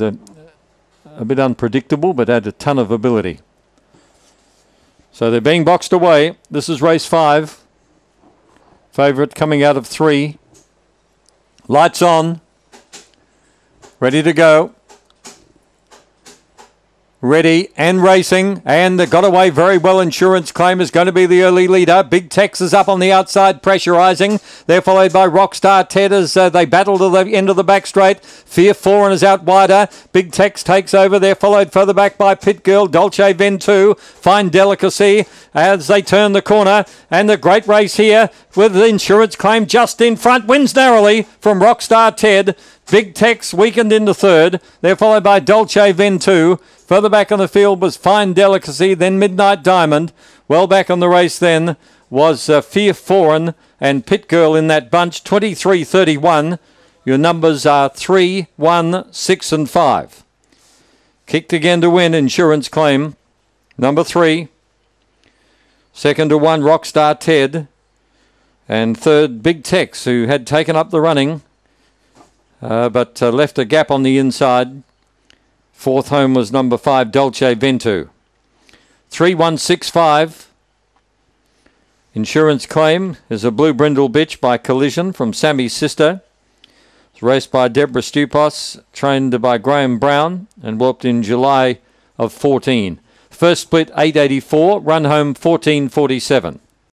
a, a bit unpredictable, but had a ton of ability. So they're being boxed away. This is race five. Favourite coming out of three. Lights on. Ready to go ready and racing and the got away very well insurance claim is going to be the early leader. Big tex is up on the outside pressurizing. They're followed by rockstar ted as uh, they battle to the end of the back straight. Fear foreign is out wider. Big tex takes over. They're followed further back by pit girl dolce ventu fine delicacy as they turn the corner. And the great race here with the insurance claim just in front wins narrowly from rockstar ted. Big Tex weakened into third. They're followed by Dolce Ventu. Further back on the field was Fine Delicacy, then Midnight Diamond. Well back on the race then was uh, Fear Foreign and Pit Girl in that bunch, 23 31. Your numbers are 3, 1, 6, and 5. Kicked again to win, insurance claim. Number 3. Second to 1, Rockstar Ted. And third, Big Tex, who had taken up the running uh, but uh, left a gap on the inside. Fourth home was number five, Dolce Ventu. 3165. Insurance claim is a blue brindle bitch by collision from Sammy's sister. It's raced by Deborah Stupos, trained by Graham Brown, and whelped in July of 14. First split 884, run home 1447.